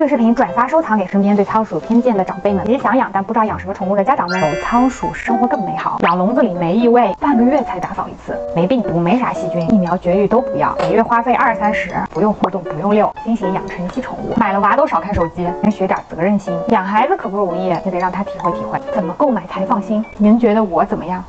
这个视频转发收藏给身边对仓鼠偏见的长辈们，也想养但不知道养什么宠物的家长们，有仓鼠生活更美好，养笼子里没异味，半个月才打扫一次，没病毒，没啥细菌，疫苗绝育都不要，每月花费二三十，不用互动，不用遛，新型养成系宠物，买了娃都少看手机，先学点责任心，养孩子可不容易，也得让他体会体会，怎么购买才放心？您觉得我怎么样？